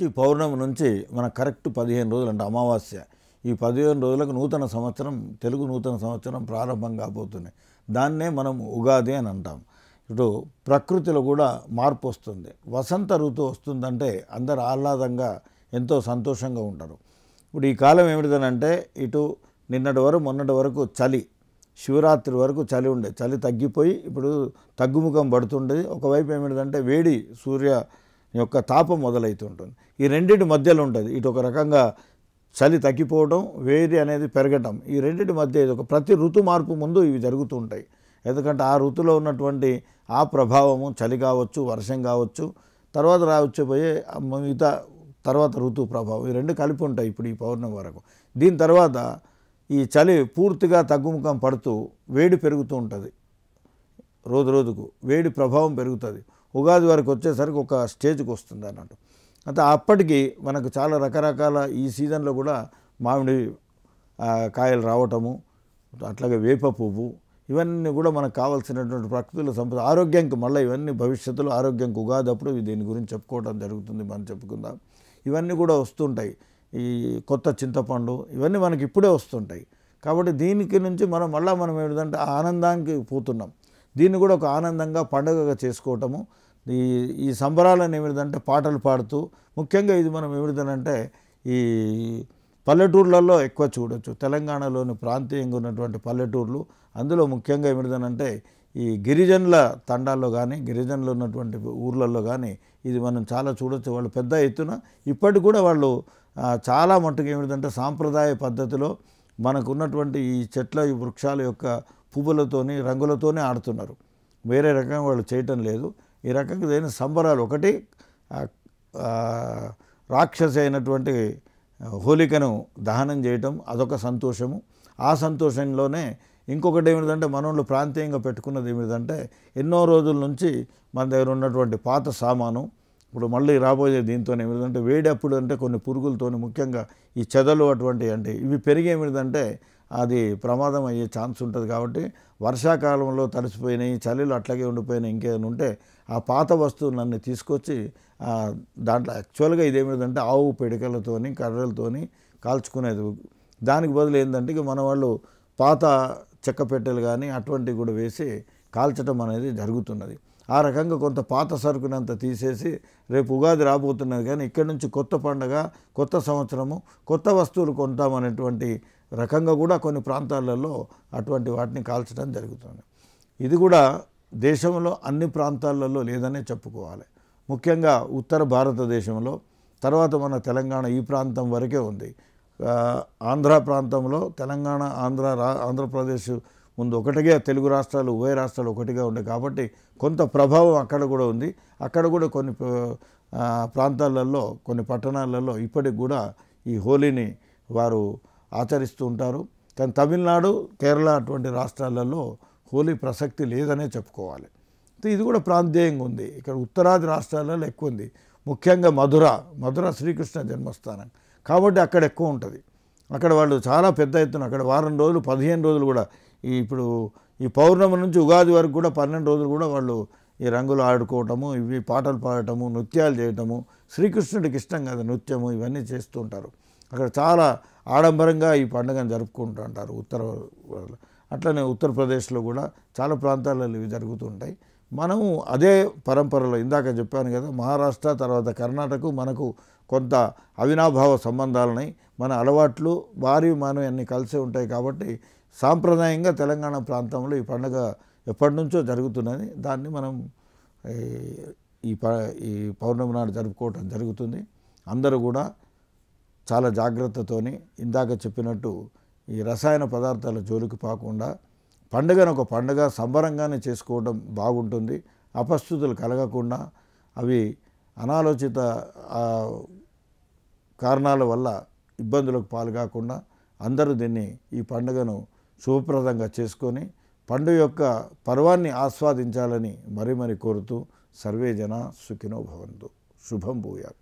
నుంచి పౌర్ణమి నుంచి మన కరెక్ట్ పదిహేను రోజులు అంటే అమావాస్య. ఈ పదిహేను రోజులకు నూతన సంవత్సరం తెలుగు నూతన సంవత్సరం ప్రారంభం కాబోతుంది. దాన్నే మనం ఉగాది అని అంటాం. ఇటు ప్రకృతిలో కూడా మార్పు వస్తుంది. వసంత ఋతువు వస్తుందంటే అందరు ఆహ్లాదంగా ఎంతో సంతోషంగా ఉంటారు. ఇప్పుడు ఈ కాలం ఏమిటిదనంటే ఇటు నిన్నటి వరకు మొన్నటి వరకు చలి శివరాత్రి వరకు చలి ఉండే చలి తగ్గిపోయి ఇప్పుడు తగ్గుముఖం పడుతుండేది. ఒకవైపు ఏమిటిదంటే వేడి సూర్య యొక్క తాపం మొదలవుతుంటుంది ఈ రెండింటి మధ్యలో ఉంటుంది. ఇటు ఒక రకంగా చలి తగ్గిపోవడం వేడి అనేది పెరగటం. ఈ రెండింటి మధ్య ఇది ఒక ప్రతి ఋతు మార్పు ముందు ఇవి జరుగుతూ ఉంటాయి ఎందుకంటే ఆ ఋతులో ఉన్నటువంటి ఆ ప్రభావము చలి కావచ్చు వర్షం కావచ్చు తర్వాత రావచ్చిపోయే మిగతా తర్వాత ఋతు ప్రభావం ఈ రెండు కలిపి ఉంటాయి ఇప్పుడు ఈ పౌర్ణమి వరకు. దీని తర్వాత ఈ చలి పూర్తిగా తగ్గుముఖం పడుతూ వేడి పెరుగుతూ ఉంటుంది. రోజు రోజుకు వేడి ప్రభావం పెరుగుతుంది. ఉగాది వరకు వచ్చేసరికి ఒక స్టేజ్కి వస్తుంది అన్నట్టు అంటే అప్పటికి మనకు చాలా రకరకాల ఈ సీజన్లో కూడా మామిడి కాయలు రావటము అట్లాగే వేప పువ్వు ఇవన్నీ కూడా మనకు కావాల్సినటువంటి ప్రకృతిలో సంపద ఆరోగ్యానికి మళ్ళీ ఇవన్నీ భవిష్యత్తులో ఆరోగ్యంకి ఉగాది అప్పుడు దీని గురించి చెప్పుకోవడం జరుగుతుంది మనం చెప్పుకుందాం. ఇవన్నీ కూడా వస్తుంటాయి. ఈ కొత్త చింతపండు ఇవన్నీ మనకి ఇప్పుడే వస్తుంటాయి. కాబట్టి దీనికి నుంచి మనం మళ్ళీ మనం ఏంటంటే ఆ ఆనందానికి పోతున్నాం. దీన్ని కూడా ఒక ఆనందంగా పండుగగా చేసుకోవటము ఈ ఈ సంబరాలను ఏమిటంటే పాటలు పాడుతూ ముఖ్యంగా ఇది మనం ఏమిటంటే ఈ పల్లెటూర్లలో ఎక్కువ చూడొచ్చు. తెలంగాణలోని ప్రాంతీయంగా ఉన్నటువంటి పల్లెటూర్లు అందులో ముఖ్యంగా ఏమిటంటే ఈ గిరిజనుల తండాల్లో కానీ గిరిజనులు ఉన్నటువంటి ఊర్లలో కానీ ఇది మనం చాలా చూడొచ్చు. వాళ్ళు పెద్ద ఎత్తున ఇప్పటికి కూడా వాళ్ళు చాలా మట్టుకు ఏమిటంటే సాంప్రదాయ పద్ధతిలో మనకు ఉన్నటువంటి ఈ చెట్ల ఈ వృక్షాల యొక్క పువ్వులతోని రంగులతోనే ఆడుతున్నారు. వేరే రకంగా వాళ్ళు చేయటం లేదు. ఈ రకంగా జరిగిన సంబరాలు. ఒకటి రాక్షస రాక్షసి అయినటువంటి హోలికను దహనం చేయటం అదొక సంతోషము. ఆ సంతోషంలోనే ఇంకొకటి ఏమిటంటే మనోళ్ళు ప్రాంతీయంగా పెట్టుకున్నది ఏమిటంటే ఎన్నో రోజుల నుంచి మన దగ్గర ఉన్నటువంటి పాత సామాను ఇప్పుడు మళ్ళీ రాబోయే దీంతో ఏమిటంటే వేడప్పుడు అంటే కొన్ని పురుగులతోని ముఖ్యంగా ఈ చెదలు అటువంటి అంటే ఇవి పెరిగి ఏమిటంటే అది ప్రమాదం అయ్యే ఛాన్స్ ఉంటుంది కాబట్టి వర్షాకాలంలో తడిసిపోయినాయి చలిలో అట్లాగే ఉండిపోయినాయి ఇంకేదైనా ఉంటే ఆ పాత వస్తువులన్నీ తీసుకొచ్చి దాంట్లో యాక్చువల్గా ఇదేమిటంటే ఆవు పిడికలతోని కర్రలతోని కాల్చుకునేది. దానికి బదులు ఏంటంటే ఇక మన వాళ్ళు పాత చెక్క పెట్టెలు కానీ అటువంటివి కూడా వేసి కాల్చడం అనేది జరుగుతున్నది. ఆ రకంగా కొంత పాత సరుకునంత తీసేసి రేపు ఉగాది రాబోతున్నది. కానీ ఇక్కడి నుంచి కొత్త పండగ కొత్త సంవత్సరము కొత్త వస్తువులు కొంటామనేటువంటి రకంగా కూడా కొన్ని ప్రాంతాలలో అటువంటి వాటిని కాల్చడం జరుగుతుంది. ఇది కూడా దేశంలో అన్ని ప్రాంతాలలో లేదనే చెప్పుకోవాలి. ముఖ్యంగా ఉత్తర భారతదేశంలో తర్వాత మన తెలంగాణ ఈ ప్రాంతం వరకే ఉంది. ఆంధ్ర ప్రాంతంలో తెలంగాణ ఆంధ్ర రా ఆంధ్రప్రదేశ్ ముందు ఒకటిగా తెలుగు రాష్ట్రాలు ఉభయ రాష్ట్రాలు ఒకటిగా ఉండే కాబట్టి కొంత ప్రభావం అక్కడ కూడా ఉంది. అక్కడ కూడా కొన్ని ప్రాంతాలలో కొన్ని పట్టణాలలో ఇప్పటికి కూడా ఈ హోలీని వారు ఆచరిస్తూ ఉంటారు. కానీ తమిళనాడు కేరళ అటువంటి రాష్ట్రాలలో హోలీ ప్రసక్తి లేదనే చెప్పుకోవాలి. ఇది కూడా ప్రాంతీయంగా ఉంది. ఇక్కడ ఉత్తరాది రాష్ట్రాలలో ఎక్కువ ఉంది. ముఖ్యంగా మధుర మధుర శ్రీకృష్ణ జన్మస్థానం. కాబట్టి అక్కడ ఎక్కువ ఉంటుంది. అక్కడ వాళ్ళు చాలా పెద్ద ఎత్తున అక్కడ వారం రోజులు పదిహేను రోజులు కూడా ఈ ఇప్పుడు ఈ పౌర్ణమి నుంచి ఉగాది వరకు కూడా పన్నెండు రోజులు కూడా వాళ్ళు ఈ రంగులు ఆడుకోవటము ఇవి పాటలు పాడటము నృత్యాలు చేయటము శ్రీకృష్ణుడికి ఇష్టం కదా నృత్యము ఇవన్నీ చేస్తూ ఉంటారు. అక్కడ చాలా ఆడంబరంగా ఈ పండుగను జరుపుకుంటూ ఉంటారు ఉత్తర అట్లనే ఉత్తరప్రదేశ్లో కూడా చాలా ప్రాంతాలలో ఇవి జరుగుతుంటాయి మనము అదే పరంపరలో ఇందాక చెప్పాను కదా మహారాష్ట్ర తర్వాత కర్ణాటక మనకు కొంత అవినాభావ సంబంధాలని మన అలవాట్లు వారి మనం అన్నీ కలిసి ఉంటాయి కాబట్టి సాంప్రదాయంగా తెలంగాణ ప్రాంతంలో ఈ పండుగ ఎప్పటి నుంచో జరుగుతున్నది. దాన్ని మనం ఈ- ఈ ప ఈ పౌర్ణమి నాడు జరుపుకోవటం జరుగుతుంది. అందరూ కూడా చాలా జాగ్రత్తతోని ఇందాక చెప్పినట్టు ఈ రసాయన పదార్థాల జోలికి పోకుండా పండుగను ఒక పండుగ సంబరంగానే చేసుకోవడం బాగుంటుంది. అపస్థుతులు కలగకుండా అవి అనాలోచిత కారణాల వల్ల ఇబ్బందులకు పాల్గాకుండా అందరూ దీన్ని ఈ పండుగను శుభప్రదంగా చేసుకొని పండుగ యొక్క పర్వాన్ని ఆస్వాదించాలని మరీ మరి కోరుతూ సర్వే జన సుఖినో భవంతు. శుభం భూయాత్.